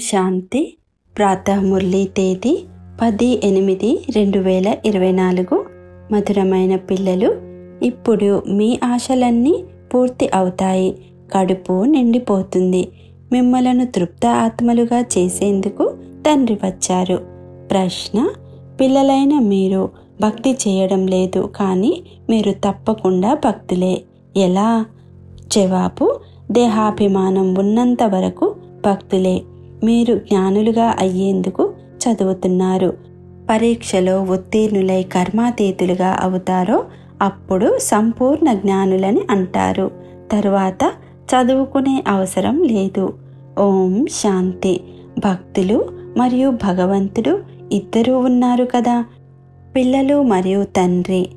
శాంతి ప్రాతమురళి తేదీ పది ఎనిమిది రెండు వేల ఇరవై నాలుగు. మధురమైన పిల్లలు ఇప్పుడు మీ ఆశలన్నీ పూర్తి అవుతాయి. కడుపు నిండిపోతుంది. మిమ్మలను తృప్త ఆత్మలుగా చేసేందుకు తండ్రి వచ్చారు. ప్రశ్న పిల్లలైన మీరు భక్తి చేయడం లేదు కానీ మీరు తప్పకుండా భక్తులే. ఎలా? జవాబు దేహాభిమానం ఉన్నంత వరకు భక్తులే. మీరు జ్ఞానులుగా అయ్యేందుకు చదువుతున్నారు. పరీక్షలో ఉత్తీర్ణులై కర్మాతీతులుగా అవుతారో అప్పుడు సంపూర్ణ జ్ఞానులని అంటారు. తరువాత చదువుకునే అవసరం లేదు. ఓం శాంతి. భక్తులు మరియు భగవంతుడు ఇద్దరూ ఉన్నారు కదా. పిల్లలు మరియు తండ్రి.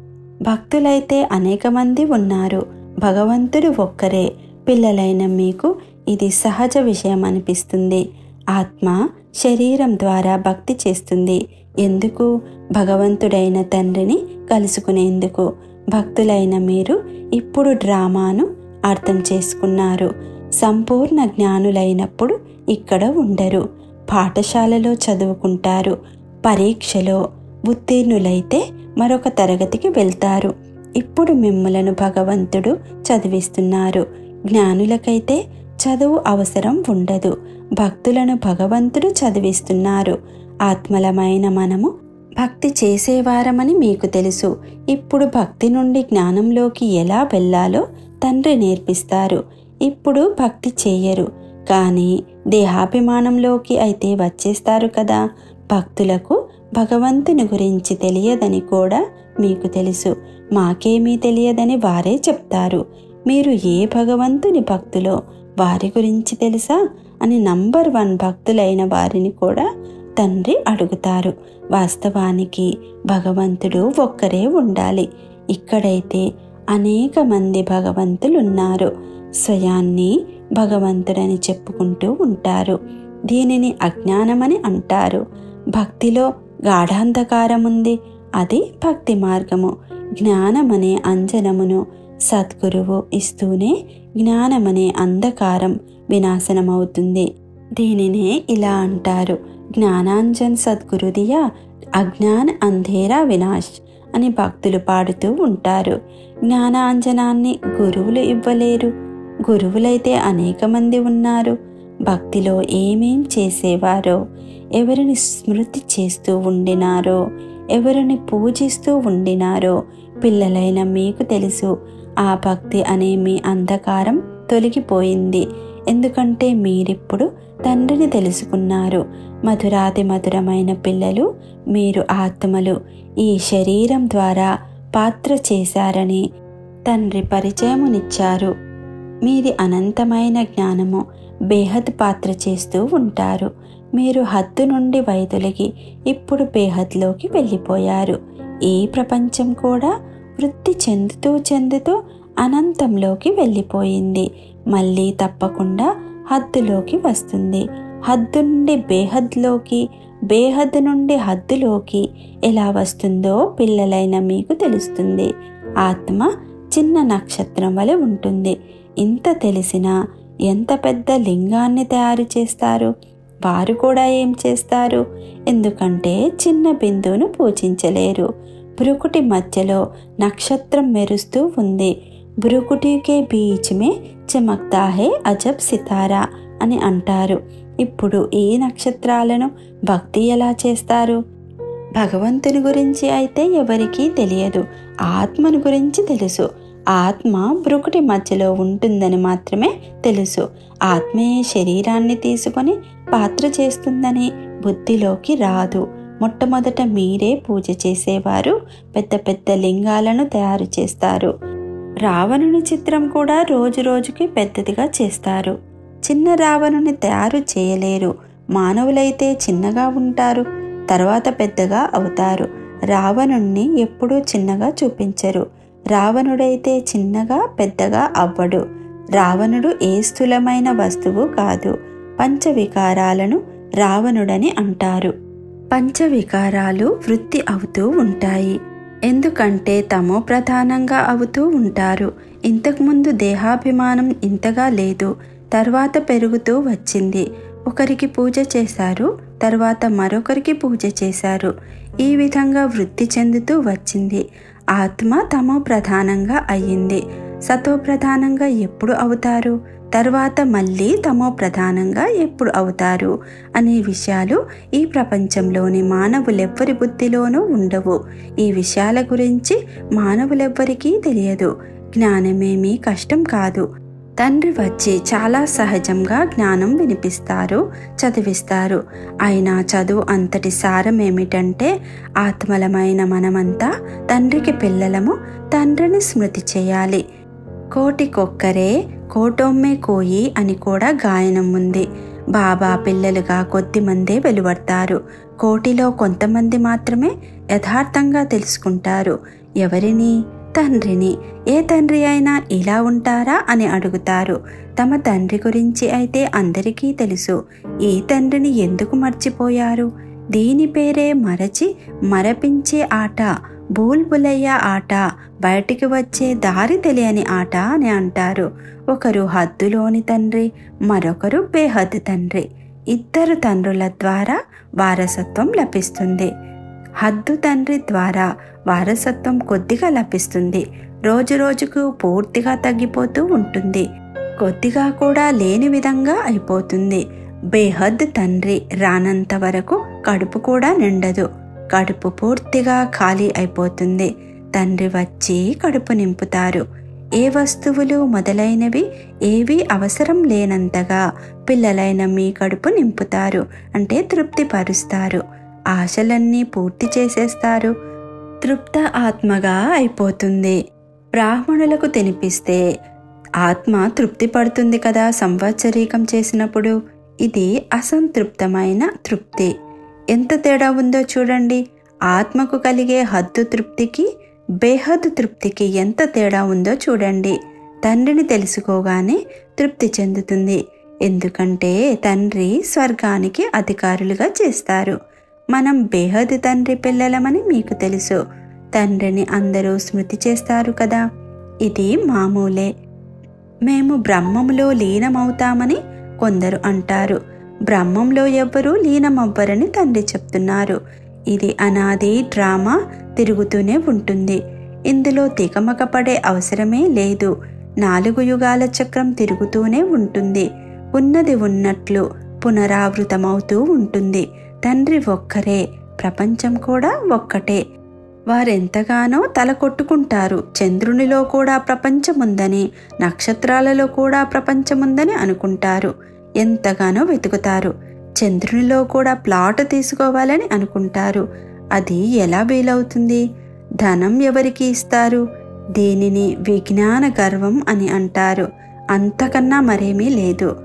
భక్తులైతే అనేక మంది ఉన్నారు. భగవంతుడు ఒక్కరే. పిల్లలైన మీకు ఇది సహజ విషయం అనిపిస్తుంది. ఆత్మ శరీరం ద్వారా భక్తి చేస్తుంది. ఎందుకు? భగవంతుడైన తండ్రిని కలుసుకునేందుకు. భక్తులైన మీరు ఇప్పుడు డ్రామాను అర్థం చేసుకున్నారు. సంపూర్ణ జ్ఞానులైనప్పుడు ఇక్కడ ఉండరు. పాఠశాలలో చదువుకుంటారు. పరీక్షలో ఉత్తీర్ణులైతే మరొక తరగతికి వెళ్తారు. ఇప్పుడు మిమ్మలను భగవంతుడు చదివిస్తున్నారు. జ్ఞానులకైతే చదువు అవసరం ఉండదు. భక్తులను భగవంతుడు చదివిస్తున్నారు. ఆత్మలమైన మనము భక్తి చేసేవారమని మీకు తెలుసు. ఇప్పుడు భక్తి నుండి జ్ఞానంలోకి ఎలా వెళ్ళాలో తండ్రి నేర్పిస్తారు. ఇప్పుడు భక్తి చేయరు. కానీ దేహాభిమానంలోకి అయితే వచ్చేస్తారు కదా. భక్తులకు భగవంతుని గురించి తెలియదని కూడా మీకు తెలుసు. మాకేమీ తెలియదని వారే చెప్తారు. మీరు ఏ భగవంతుని భక్తులో వారి గురించి తెలుసా అని నంబర్ వన్ భక్తులైన వారిని కూడా తండ్రి అడుగుతారు. వాస్తవానికి భగవంతుడు ఒక్కరే ఉండాలి. ఇక్కడైతే అనేక మంది భగవంతులున్నారు. స్వయాన్ని భగవంతుడని చెప్పుకుంటూ ఉంటారు. దీనిని అజ్ఞానమని అంటారు. భక్తిలో గాఢాంధకారం ఉంది. అది భక్తి మార్గము. జ్ఞానమనే అంజనమును సద్గురువు ఇస్తూనే జ్ఞానమనే అంధకారం వినాశనమవుతుంది. దీనినే ఇలా అంటారు. జ్ఞానాంజన్ సద్గురుదియా అజ్ఞాన్ అంధేరా వినాశ్ అని భక్తులు పాడుతూ ఉంటారు. జ్ఞానాంజనాన్ని గురువులు ఇవ్వలేరు. గురువులైతే అనేక మంది ఉన్నారు. భక్తిలో ఏమేం చేసేవారో ఎవరిని స్మృతి చేస్తూ ఉండినారో ఎవరిని పూజిస్తూ ఉండినారో పిల్లలైన మీకు తెలుసు. ఆ భక్తి అనే మీ అంధకారం తొలగిపోయింది. ఎందుకంటే మీరిప్పుడు తండ్రిని తెలుసుకున్నారు. మధురాతి మధురమైన పిల్లలు మీరు ఆత్మలు. ఈ శరీరం ద్వారా పాత్ర చేశారని తండ్రి పరిచయమునిచ్చారు. మీది అనంతమైన జ్ఞానము బేహద్ పాత్ర చేస్తూ ఉంటారు. మీరు హద్దు నుండి వైదొలిగి ఇప్పుడు బేహద్లోకి వెళ్ళిపోయారు. ఈ ప్రపంచం కూడా వృద్ధి చెందుతూ చెందుతూ అనంతంలోకి వెళ్ళిపోయింది. మళ్ళీ తప్పకుండా హద్దులోకి వస్తుంది. హద్దు నుండి బేహద్లోకి బేహద్దు నుండి హద్దులోకి ఎలా వస్తుందో పిల్లలైన మీకు తెలుస్తుంది. ఆత్మ చిన్న నక్షత్రం వలె ఉంటుంది. ఇంత తెలిసినా ఎంత పెద్ద లింగాన్ని తయారు చేస్తారు? వారు కూడా ఏం చేస్తారు? ఎందుకంటే చిన్న బిందువును పూజించలేరు. భృకుటి మధ్యలో నక్షత్రం మెరుస్తూ ఉంది. భృకుటికే బీచ్ మే చమక్తా హే అజబ్ సితారా అని అంటారు. ఇప్పుడు ఈ నక్షత్రాలను భక్తి ఎలా చేస్తారు? భగవంతుని గురించి అయితే ఎవరికీ తెలియదు. ఆత్మను గురించి తెలుసు. ఆత్మ బ్రుకుటి మధ్యలో ఉంటుందని మాత్రమే తెలుసు. ఆత్మే శరీరాన్ని తీసుకొని పాత్ర చేస్తుందని బుద్ధిలోకి రాదు. మొట్టమొదట మీరే పూజ చేసేవారు. పెద్ద పెద్ద లింగాలను తయారు చేస్తారు. రావణుని చిత్రం కూడా రోజు రోజుకి పెద్దదిగా చేస్తారు. చిన్న రావణుని తయారు చేయలేరు. మానవులైతే చిన్నగా ఉంటారు. తర్వాత పెద్దగా అవుతారు. రావణుణ్ణి ఎప్పుడూ చిన్నగా చూపించరు. రావణుడైతే చిన్నగా పెద్దగా అవ్వడు. రావణుడు ఏ స్థూలమైన వస్తువు కాదు. పంచవికారాలను రావణుడని అంటారు. పంచవికారాలు వృత్తి అవుతూ ఉంటాయి. ఎందుకంటే తమో ప్రధానంగా అవుతూ ఉంటారు. ఇంతకుముందు దేహాభిమానం ఇంతగా లేదు. తర్వాత పెరుగుతూ వచ్చింది. ఒకరికి పూజ చేశారు తర్వాత మరొకరికి పూజ చేశారు. ఈ విధంగా వృద్ధి చెందుతూ వచ్చింది. ఆత్మ తమో ప్రధానంగా అయ్యింది. సతో ప్రధానంగా ఎప్పుడు అవుతారు? తర్వాత మళ్ళీ తమో ప్రధానంగా ఎప్పుడు అవుతారు? అనే విషయాలు ఈ ప్రపంచంలోని మానవులెవ్వరి బుద్ధిలోనూ ఉండవు. ఈ విషయాల గురించి మానవులెవ్వరికీ తెలియదు. జ్ఞానమేమీ కష్టం కాదు. తండ్రి వచ్చి చాలా సహజంగా జ్ఞానం వినిపిస్తారు చదివిస్తారు. అయినా చదువు అంతటి సారం ఏమిటంటే ఆత్మలమైన మనమంతా తండ్రికి పిల్లలము తండ్రిని స్మృతి చేయాలి. కోటికొక్కరే కోటొమ్మే కోయి అని కూడా గాయనం ఉంది. బాబా పిల్లలుగా కొద్దిమందే వెలువడతారు. కోటిలో కొంతమంది మాత్రమే యథార్థంగా తెలుసుకుంటారు. ఎవరిని? తండ్రిని. ఏ తండ్రి అయినా ఇలా ఉంటారా అని అడుగుతారు. తమ తండ్రి గురించి అయితే అందరికీ తెలుసు. ఈ తండ్రిని ఎందుకు మర్చిపోయారు? దీని పేరే మరచి మరపించే ఆట. బూల్బులయ్య ఆట బయటికి వచ్చే దారి తెలియని ఆట అని అంటారు. ఒకరు హద్దులోని తండ్రి మరొకరు బేహద్దు తండ్రి. ఇద్దరు తండ్రుల ద్వారా వారసత్వం లభిస్తుంది. హద్దు తండ్రి ద్వారా వారసత్వం కొద్దిగా లభిస్తుంది. రోజు రోజుకు పూర్తిగా తగ్గిపోతూ ఉంటుంది. కొద్దిగా కూడా లేని విధంగా అయిపోతుంది. బేహద్ తండ్రి రానంత వరకు కడుపు కూడా నిండదు. కడుపు పూర్తిగా ఖాళీ అయిపోతుంది. తండ్రి వచ్చి కడుపు నింపుతారు. ఏ వస్తువులు మొదలైనవి ఏవి అవసరం లేనంతగా పిల్లలైన మీ కడుపు నింపుతారు అంటే తృప్తిపరుస్తారు. ఆశలన్నీ పూర్తి చేసేస్తారు. తృప్త ఆత్మగా అయిపోతుంది. బ్రాహ్మణులకు తినిపిస్తే ఆత్మ తృప్తి పడుతుంది కదా సంవత్సరీకం చేసినప్పుడు. ఇది అసంతృప్తమైన తృప్తి. ఎంత తేడా ఉందో చూడండి. ఆత్మకు కలిగే హద్దు తృప్తికి బేహద్దు తృప్తికి ఎంత తేడా ఉందో చూడండి. తండ్రిని తెలుసుకోగానే తృప్తి చెందుతుంది. ఎందుకంటే తండ్రి స్వర్గానికి అధికారులుగా చేస్తారు. మనం బేహద్దు తండ్రి పిల్లలమని మీకు తెలుసు. తండ్రిని అందరూ స్మృతి చేస్తారు కదా. ఇది మామూలే. మేము బ్రహ్మములో లీనమవుతామని కొందరు అంటారు. బ్రహ్మంలో ఎవ్వరూ లీనమవ్వరని తండ్రి చెప్తున్నారు. ఇది అనాది డ్రామా తిరుగుతూనే ఉంటుంది. ఇందులో తికమకపడే అవసరమే లేదు. నాలుగు యుగాల చక్రం తిరుగుతూనే ఉంటుంది. ఉన్నది ఉన్నట్లు పునరావృతమవుతూ ఉంటుంది. తండ్రి ఒక్కరే ప్రపంచం కూడా ఒక్కటే. వారెంతగానో తల కొట్టుకుంటారు. చంద్రునిలో కూడా ప్రపంచముందని నక్షత్రాలలో కూడా ప్రపంచముందని అనుకుంటారు. ఎంతగానో వెతుకుతారు. చంద్రునిలో కూడా ప్లాట్ తీసుకోవాలని అనుకుంటారు. అది ఎలా వీలవుతుంది? ధనం ఎవరికి ఇస్తారు? దీనిని విజ్ఞాన గర్వం అని అంటారు. అంతకన్నా మరేమీ లేదు.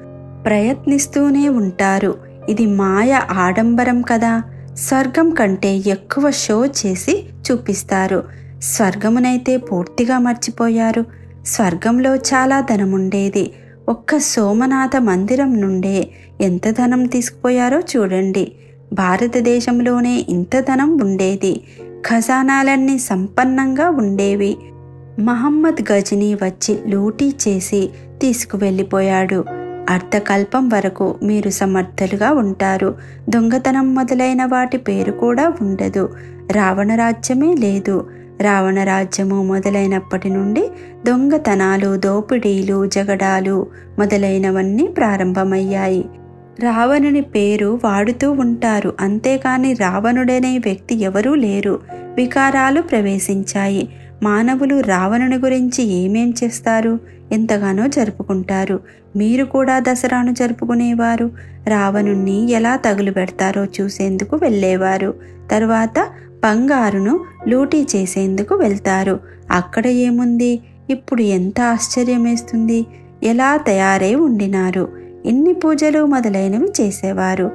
ప్రయత్నిస్తూనే ఉంటారు. ఇది మాయ ఆడంబరం కదా. స్వర్గం కంటే ఎక్కువ షో చేసి చూపిస్తారు. స్వర్గమునైతే పూర్తిగా మర్చిపోయారు. స్వర్గంలో చాలా ధనం ఉండేది ఒక్క సోమనాథ మందిరం నుండే ఎంత ధనం తీసుకుపోయారో చూడండి. భారతదేశంలోనే ఇంత ధనం ఉండేది. ఖజానాలన్నీ సంపన్నంగా ఉండేవి. మహమ్మద్ గజనీ వచ్చి లూటీ చేసి తీసుకువెళ్ళిపోయాడు. అర్ధకల్పం వరకు మీరు సమర్థులుగా ఉంటారు. దొంగతనం మొదలైన వాటి పేరు కూడా ఉండదు. రావణ రాజ్యమే లేదు. రావణ రాజ్యము మొదలైనప్పటి నుండి దొంగతనాలు దోపిడీలు జగడాలు మొదలైనవన్నీ ప్రారంభమయ్యాయి. రావణుని పేరు వాడుతూ ఉంటారు. అంతేకాని రావణుడనే వ్యక్తి ఎవరూ లేరు. వికారాలు ప్రవేశించాయి. మానవులు రావణుని గురించి ఏమేం చేస్తారు? ఎంతగానో జరుపుకుంటారు. మీరు కూడా దసరాను జరుపుకునేవారు. రావణుణ్ణి ఎలా తగులు పెడతారో చూసేందుకు వెళ్ళేవారు. తర్వాత బంగారును లూటీ చేసేందుకు వెళ్తారు. అక్కడ ఏముంది? ఇప్పుడు ఎంత ఆశ్చర్యమేస్తుంది. ఎలా తయారై ఉండినారు. ఎన్ని పూజలు మొదలైనవి చేసేవారు.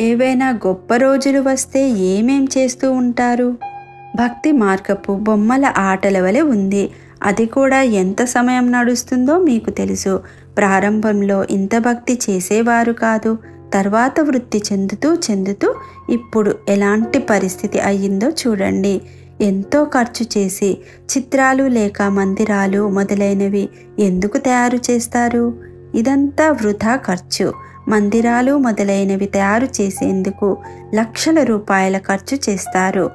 ఏవైనా గొప్ప రోజులు వస్తే ఏమేం చేస్తూ ఉంటారు? భక్తి మార్గపు బొమ్మల ఆటల వలె ఉంది. అది కూడా ఎంత సమయం నడుస్తుందో మీకు తెలుసు. ప్రారంభంలో ఇంత భక్తి చేసేవారు కాదు. తర్వాత వృత్తి చెందుతూ చెందుతూ ఇప్పుడు ఎలాంటి పరిస్థితి అయ్యిందో చూడండి. ఎంతో ఖర్చు చేసి చిత్రాలు లేక మందిరాలు మొదలైనవి ఎందుకు తయారు చేస్తారు? ఇదంతా వృధా ఖర్చు. మందిరాలు మొదలైనవి తయారు చేసేందుకు లక్షల రూపాయల ఖర్చు చేస్తారు.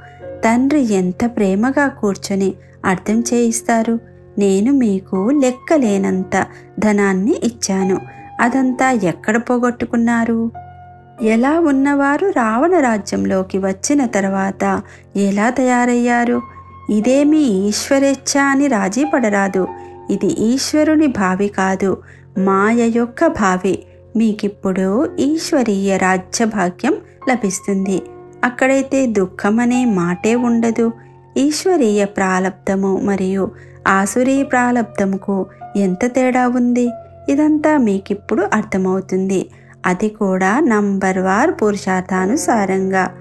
తండ్రి ఎంత ప్రేమగా కూర్చొని అర్థం చేయిస్తారు? నేను మీకు లెక్కలేనంత ధనాన్ని ఇచ్చాను. అదంతా ఎక్కడ పోగొట్టుకున్నారు? ఎలా ఉన్నవారు రావణ రాజ్యంలోకి వచ్చిన తర్వాత ఎలా తయారయ్యారు? ఇదేమీ ఈశ్వరేచ్ఛ అని రాజీ పడరాదు. ఇది ఈశ్వరుని భావి కాదు మాయ యొక్క భావి. మీకిప్పుడు ఈశ్వరీయ రాజ్య భాగ్యం లభిస్తుంది. అక్కడైతే దుఃఖం అనే మాటే ఉండదు. ఈశ్వరీయ ప్రాలబ్ధము మరియు ఆసురీ ప్రాలబ్ధముకు ఎంత తేడా ఉంది? ఇదంతా మీకిప్పుడు అర్థమవుతుంది. అది కూడా నంబర్ వార్ పురుషార్థానుసారంగా.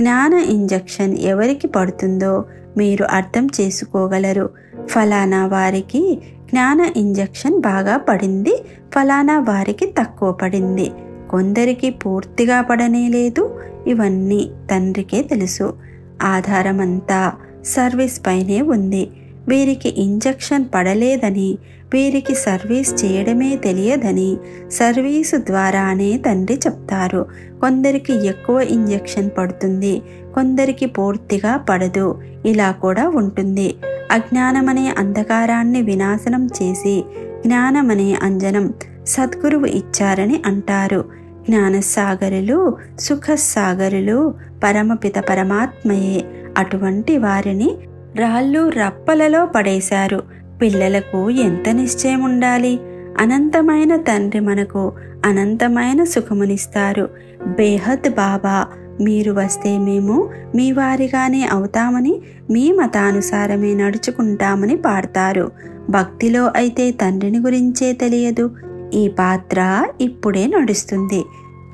జ్ఞాన ఇంజెక్షన్ ఎవరికి పడుతుందో మీరు అర్థం చేసుకోగలరు. ఫలానా వారికి జ్ఞాన ఇంజెక్షన్ బాగా పడింది ఫలానా వారికి తక్కువ పడింది. కొందరికి పూర్తిగా పడనే లేదు. ఇవన్నీ తండ్రికే తెలుసు. ఆధారమంతా సర్వీస్ పైనే ఉంది. వీరికి ఇంజెక్షన్ పడలేదని వీరికి సర్వీస్ చేయడమే తెలియదని సర్వీసు ద్వారానే తండ్రి చెప్తారు. కొందరికి ఎక్కువ ఇంజెక్షన్ పడుతుంది కొందరికి పూర్తిగా పడదు. ఇలా కూడా ఉంటుంది. అజ్ఞానమనే అంధకారాన్ని వినాశనం చేసి జ్ఞానమనే అంజనం సద్గురువు ఇచ్చారని అంటారు. జ్ఞానసాగరులు సుఖసాగరులు పరమపిత పరమాత్మయే. అటువంటి వారిని రాళ్ళు రప్పలలో పడేశారు. పిల్లలకు ఎంత నిశ్చయం ఉండాలి అనంతమైన తండ్రి మనకు అనంతమైన సుఖమునిస్తారు. బేహద్ బాబా మీరు వస్తే మేము మీ వారిగానే అవుతామని మీ మతానుసారమే నడుచుకుంటామని పాడతారు. భక్తిలో అయితే తండ్రిని గురించే తెలియదు. ఈ పాత్ర ఇప్పుడే నడుస్తుంది.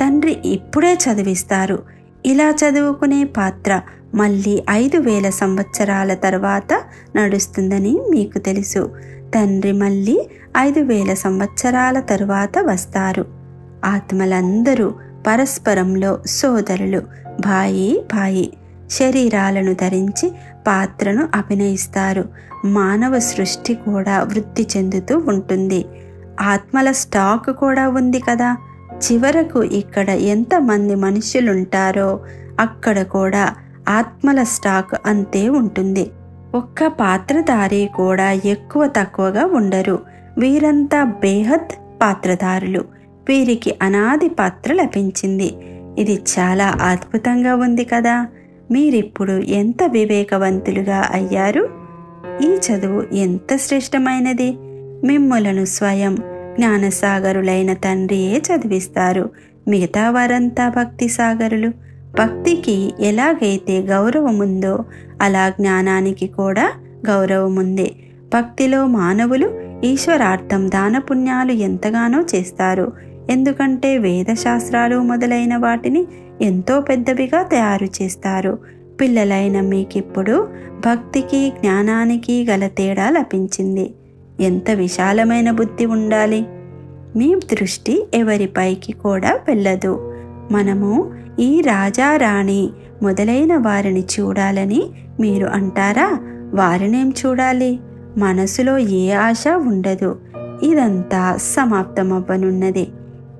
తండ్రి ఇప్పుడే చదివిస్తారు. ఇలా చదువుకునే పాత్ర మళ్ళీ ఐదు వేల సంవత్సరాల తర్వాత నడుస్తుందని మీకు తెలుసు. తండ్రి మళ్ళీ ఐదు వేల సంవత్సరాల తరువాత వస్తారు. ఆత్మలందరూ పరస్పరంలో సోదరులు. భాయి భాయి. శరీరాలను ధరించి పాత్రను అభినయిస్తారు. మానవ సృష్టి కూడా వృద్ధి చెందుతూ ఉంటుంది. ఆత్మల స్టాక్ కూడా ఉంది కదా. చివరకు ఇక్కడ ఎంతమంది మనుషులుంటారో అక్కడ కూడా ఆత్మల స్టాక్ అంతే ఉంటుంది. ఒక్క పాత్రధారి కూడా ఎక్కువ తక్కువగా ఉండరు. వీరంతా బేహద్ పాత్రధారులు. వీరికి అనాది పాత్ర లభించింది. ఇది చాలా అద్భుతంగా ఉంది కదా. మీరిప్పుడు ఎంత వివేకవంతులుగా అయ్యారు? ఈ చదువు ఎంత శ్రేష్టమైనది? మిమ్ములను స్వయం జ్ఞానసాగరులైన తండ్రియే చదివిస్తారు. మిగతా వారంతా భక్తి సాగరులు. భక్తికి ఎలాగైతే గౌరవం ఉందో అలా జ్ఞానానికి కూడా గౌరవం ఉంది భక్తిలో మానవులు ఈశ్వరార్థం దానపుణ్యాలు ఎంతగానో చేస్తారు. ఎందుకంటే వేదశాస్త్రాలు మొదలైన వాటిని ఎంతో పెద్దవిగా తయారు చేస్తారు. పిల్లలైన మీకిప్పుడు భక్తికి జ్ఞానానికి గల తేడా లభించింది. ఎంత విశాలమైన బుద్ధి ఉండాలి? మీ దృష్టి ఎవరిపైకి కూడా వెళ్ళదు. మనము ఈ రాజా రాణి మొదలైన వారిని చూడాలని మీరు అంటారా? వారినేం చూడాలి? మనసులో ఏ ఆశ ఉండదు. ఇదంతా సమాప్తమవ్వనున్నది.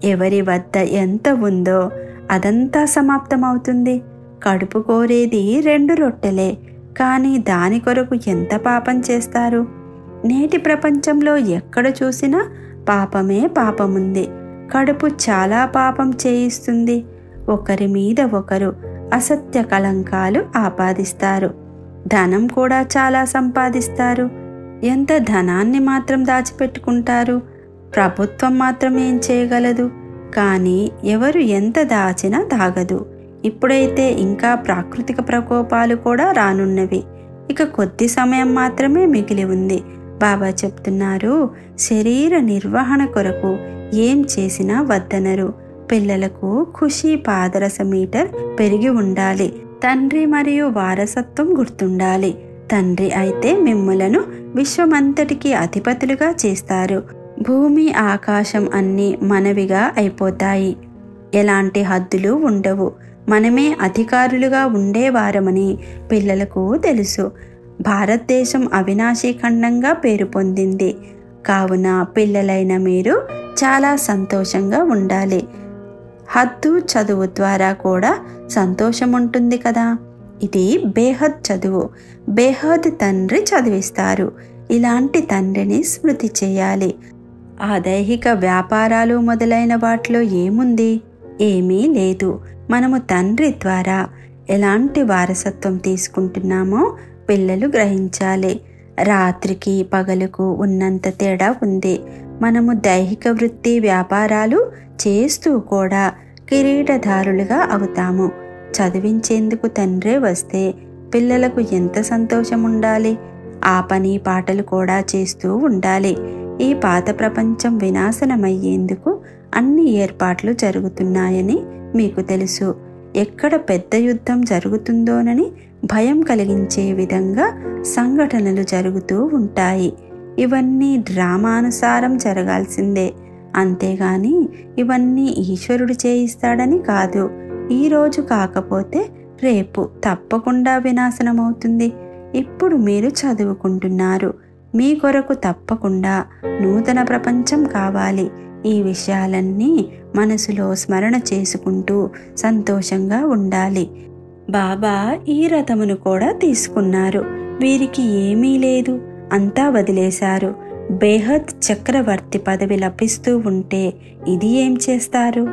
ఎవరి వద్ద ఎంత ఉందో అదంతా సమాప్తమవుతుంది. కడుపు కోరేది రెండు రొట్టెలే. కానీ దాని కొరకు ఎంత పాపం చేస్తారు? నేటి ప్రపంచంలో ఎక్కడ చూసినా పాపమే పాపముంది. కడుపు చాలా పాపం చేయిస్తుంది. ఒకరి మీద ఒకరు అసత్య కలంకాలు ఆపాదిస్తారు. ధనం కూడా చాలా సంపాదిస్తారు. ఎంత ధనాన్ని మాత్రం దాచిపెట్టుకుంటారు? ప్రభుత్వం మాత్రం ఏం చేయగలదు. కానీ ఎవరు ఎంత దాచినా తాగదు. ఇప్పుడైతే ఇంకా ప్రాకృతిక ప్రకోపాలు కూడా రానున్నవి. ఇక కొద్ది సమయం మాత్రమే మిగిలి ఉంది. బాబా చెప్తున్నారు శరీర నిర్వహణ కొరకు ఏం చేసినా వద్దనరు. పిల్లలకు ఖుషి పాదరస మీటర్ పెరిగి ఉండాలి. తండ్రి మరియు వారసత్వం గుర్తుండాలి. తండ్రి అయితే మిమ్ములను విశ్వమంతటికి అధిపతులుగా చేస్తారు. భూమి ఆకాశం అన్నీ మనవిగా అయిపోతాయి. ఎలాంటి హద్దులు ఉండవు. మనమే అధికారులుగా ఉండేవారమని పిల్లలకు తెలుసు. భారతదేశం అవినాశీ ఖండంగా పేరు పొందింది. కావున పిల్లలైన మీరు చాలా సంతోషంగా ఉండాలి. హద్దు చదువు ద్వారా కూడా సంతోషం ఉంటుంది కదా? ఇది బేహద్ చదువు. బేహద్ తండ్రి చదివిస్తారు. ఇలాంటి తండ్రిని స్మృతి చేయాలి. ఆ దైహిక వ్యాపారాలు మొదలైన వాటిలో ఏముంది? ఏమీ లేదు. మనము తండ్రి ద్వారా ఎలాంటి వారసత్వం తీసుకుంటున్నామో పిల్లలు గ్రహించాలి. రాత్రికి పగలకు ఉన్నంత తేడా ఉంది. మనము దైహిక వృత్తి వ్యాపారాలు చేస్తూ కూడా కిరీటధారులుగా అవుతాము. చదివించేందుకు తండ్రే వస్తే పిల్లలకు ఎంత సంతోషం ఉండాలి? ఆ పని పాటలు కూడా చేస్తూ ఉండాలి. ఈ పాత ప్రపంచం వినాశనమయ్యేందుకు అన్ని ఏర్పాట్లు జరుగుతున్నాయని మీకు తెలుసు. ఎక్కడ పెద్ద యుద్ధం జరుగుతుందోనని భయం కలిగించే విధంగా సంఘటనలు జరుగుతూ ఉంటాయి. ఇవన్నీ డ్రామానుసారం జరగాల్సిందే. అంతేగాని ఇవన్నీ ఈశ్వరుడు చేయిస్తాడని కాదు. ఈరోజు కాకపోతే రేపు తప్పకుండా వినాశనమవుతుంది. ఇప్పుడు మీరు చదువుకుంటున్నారు. మీ కొరకు తప్పకుండా నూతన ప్రపంచం కావాలి. ఈ విషయాలన్నీ మనసులో స్మరణ చేసుకుంటూ సంతోషంగా ఉండాలి. బాబా ఈ రథమును కూడా తీసుకున్నారు. వీరికి ఏమీ లేదు. అంతా వదిలేశారు. బేహద్ చక్రవర్తి పదవి లభిస్తూ ఉంటే ఇది ఏం చేస్తారు?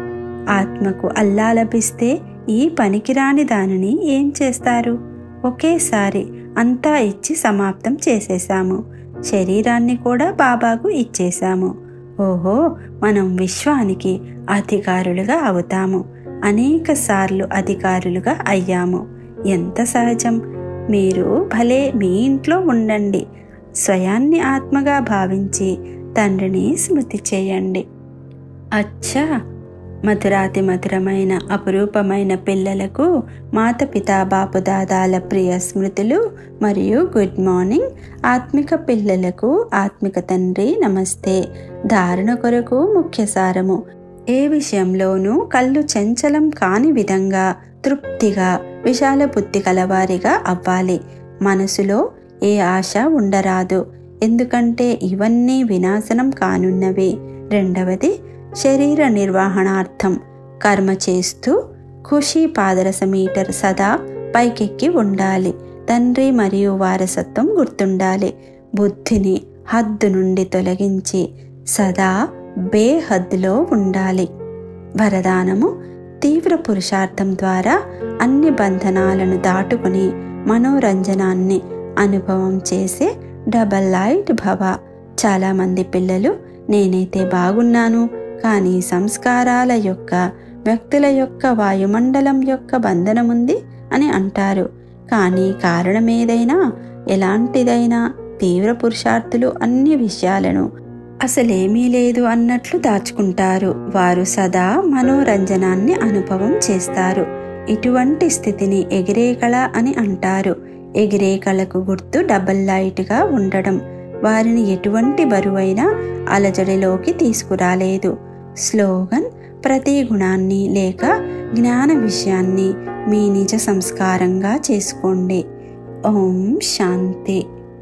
ఆత్మకు అల్లా లభిస్తే ఈ పనికిరాని దానిని ఏం చేస్తారు? ఒకేసారి అంతా ఇచ్చి సమాప్తం చేసేశాము. శరీరాన్ని కూడా బాబాకు ఇచ్చేశాము. ఓహో మనం విశ్వానికి అధికారులుగా అవుతాము. అనేక సార్లు అధికారులుగా అయ్యాము. ఎంత సహజం? మీరు భలే మీ ఇంట్లో ఉండండి. స్వయాన్ని ఆత్మగా భావించి తండ్రిని స్మృతి చేయండి. అచ్చా! మధురాతి మధురమైన అపురూపమైన పిల్లలకు మాతపిత బాపుదాదాల ప్రియ స్మృతులు మరియు గుడ్ మార్నింగ్ ఆత్మిక పిల్లలకు ఆత్మిక తండ్రి నమస్తే. ధారణ కొరకు ముఖ్య సారము. ఏ విషయంలోనూ కళ్ళు చంచలం కాని విధంగా తృప్తిగా విశాల బుద్ధి కలవారిగా అవ్వాలి. మనసులో ఏ ఆశ ఉండరాదు. ఎందుకంటే ఇవన్నీ వినాశనం కానున్నవి. రెండవది శరీర నిర్వహణార్థం. కర్మ చేస్తూ ఖుషి పాదరస మీటర్ సదా పైకెక్కి ఉండాలి. తండ్రి మరియు వారసత్వం గుర్తుండాలి. బుద్ధిని హద్దు నుండి తొలగించి సదా బేహద్లో ఉండాలి. వరదానము తీవ్ర పురుషార్థం ద్వారా అన్ని బంధనాలను దాటుకుని మనోరంజనాన్ని అనుభవం చేసే డబల్ లైట్ భవ. చాలామంది పిల్లలు నేనైతే బాగున్నాను కానీ సంస్కారాల యొక్క వ్యక్తుల యొక్క వాయుమండలం యొక్క బంధనముంది అని అంటారు. కానీ కారణమేదైనా ఎలాంటిదైనా తీవ్ర పురుషార్థులు అన్ని విషయాలను అసలేమీ లేదు అన్నట్లు దాచుకుంటారు. వారు సదా మనోరంజనాన్ని అనుభవం చేస్తారు. ఇటువంటి స్థితిని ఎగిరేకళ అని అంటారు. ఎగిరేకళకు గుర్తు డబల్ లైట్గా ఉండడం. వారిని ఎటువంటి బరువైన అలజడిలోకి తీసుకురాలేదు. స్లోగన్ ప్రతి గుణాన్ని లేక జ్ఞాన విషయాన్ని మీ నిజ సంస్కారంగా చేసుకోండి. ఓం శాంతి.